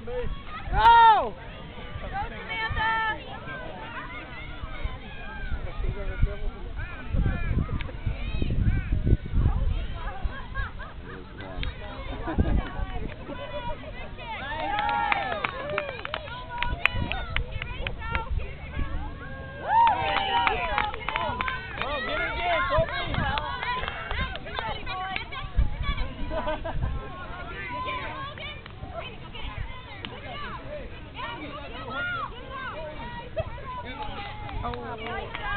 me. Go! Oh, my God.